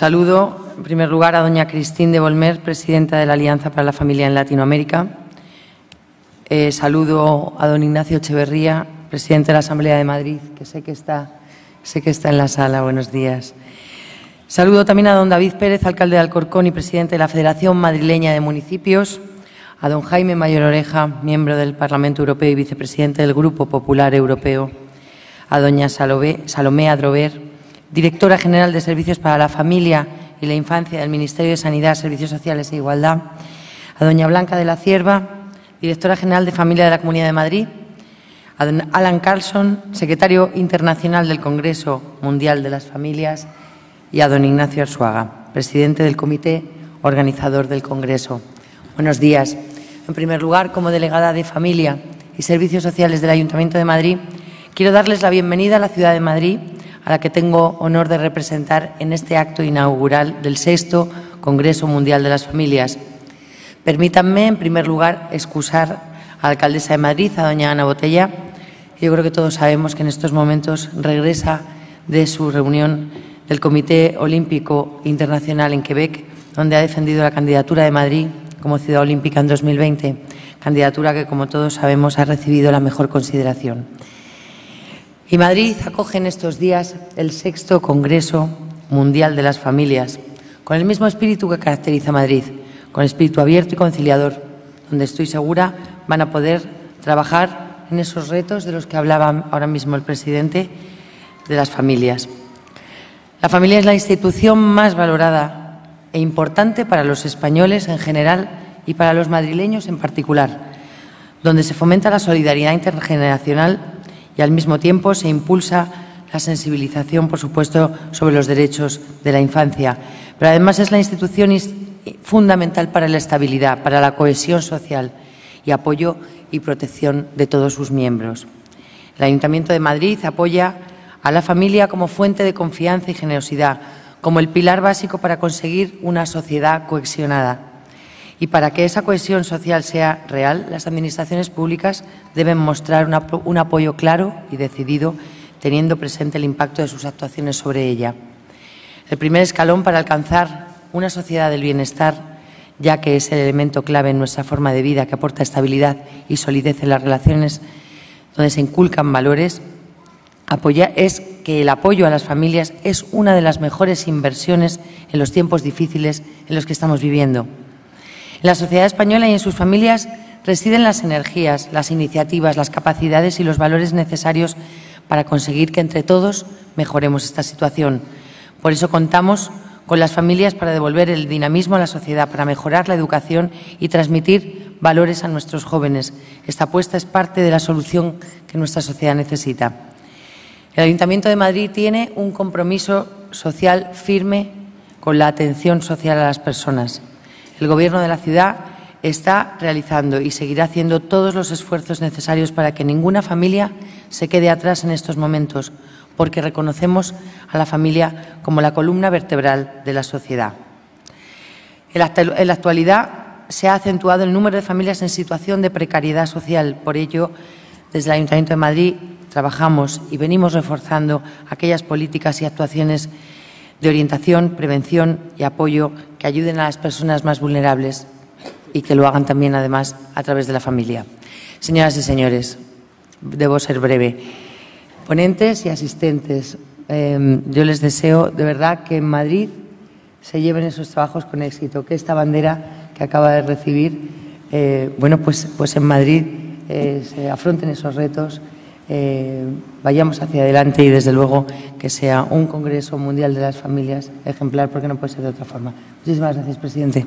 Saludo, en primer lugar, a doña Cristín de Volmer, presidenta de la Alianza para la Familia en Latinoamérica. Eh, saludo a don Ignacio Echeverría, presidente de la Asamblea de Madrid, que sé que está, sé que está en la sala. Buenos días. Saludo también a don David Pérez, alcalde de Alcorcón y presidente de la Federación Madrileña de Municipios, a don Jaime Mayor Oreja, miembro del Parlamento Europeo y vicepresidente del Grupo Popular Europeo, a doña Salomé Adrover, directora general de Servicios para la Familia y la Infancia del Ministerio de Sanidad, Servicios Sociales e Igualdad, a doña Blanca de la Cierva, directora general de Familia de la Comunidad de Madrid, a don Alan Carlson, secretario internacional del Congreso Mundial de las Familias, y a don Ignacio Arzuaga, presidente del Comité Organizador del Congreso. Buenos días. En primer lugar, como delegada de Familia y Servicios Sociales del Ayuntamiento de Madrid, quiero darles la bienvenida a la ciudad de Madrid a la que tengo honor de representar en este acto inaugural del sexto Congreso Mundial de las Familias. Permítanme, en primer lugar, excusar a la alcaldesa de Madrid, a doña Ana Botella. Yo creo que todos sabemos que en estos momentos regresa de su reunión del Comité Olímpico Internacional en Quebec, donde ha defendido la candidatura de Madrid como ciudad olímpica en 2020, candidatura que, como todos sabemos, ha recibido la mejor consideración. Y Madrid acoge en estos días el sexto Congreso Mundial de las Familias, con el mismo espíritu que caracteriza a Madrid, con espíritu abierto y conciliador, donde estoy segura van a poder trabajar en esos retos de los que hablaba ahora mismo el presidente de las familias. La familia es la institución más valorada e importante para los españoles en general y para los madrileños en particular, donde se fomenta la solidaridad intergeneracional y al mismo tiempo se impulsa la sensibilización, por supuesto, sobre los derechos de la infancia. Pero además es la institución fundamental para la estabilidad, para la cohesión social y apoyo y protección de todos sus miembros. El Ayuntamiento de Madrid apoya a la familia como fuente de confianza y generosidad, como el pilar básico para conseguir una sociedad cohesionada. Y para que esa cohesión social sea real, las administraciones públicas deben mostrar un apoyo claro y decidido, teniendo presente el impacto de sus actuaciones sobre ella. El primer escalón para alcanzar una sociedad del bienestar, ya que es el elemento clave en nuestra forma de vida que aporta estabilidad y solidez en las relaciones donde se inculcan valores, es que el apoyo a las familias es una de las mejores inversiones en los tiempos difíciles en los que estamos viviendo. En la sociedad española y en sus familias residen las energías, las iniciativas, las capacidades y los valores necesarios para conseguir que entre todos mejoremos esta situación. Por eso contamos con las familias para devolver el dinamismo a la sociedad, para mejorar la educación y transmitir valores a nuestros jóvenes. Esta apuesta es parte de la solución que nuestra sociedad necesita. El Ayuntamiento de Madrid tiene un compromiso social firme con la atención social a las personas. El Gobierno de la ciudad está realizando y seguirá haciendo todos los esfuerzos necesarios para que ninguna familia se quede atrás en estos momentos, porque reconocemos a la familia como la columna vertebral de la sociedad. En la actualidad se ha acentuado el número de familias en situación de precariedad social. Por ello, desde el Ayuntamiento de Madrid trabajamos y venimos reforzando aquellas políticas y actuaciones de orientación, prevención y apoyo que ayuden a las personas más vulnerables y que lo hagan también, además, a través de la familia. Señoras y señores, debo ser breve. Ponentes y asistentes, em, yo les deseo de verdad que en Madrid se lleven esos trabajos con éxito, que esta bandera que acaba de recibir, eh, bueno, pues, pues en Madrid eh, se afronten esos retos eh, vayamos hacia adelante y, desde luego, que sea un Congreso Mundial de las Familias ejemplar, porque no puede ser de otra forma. Muchísimas gracias, presidente.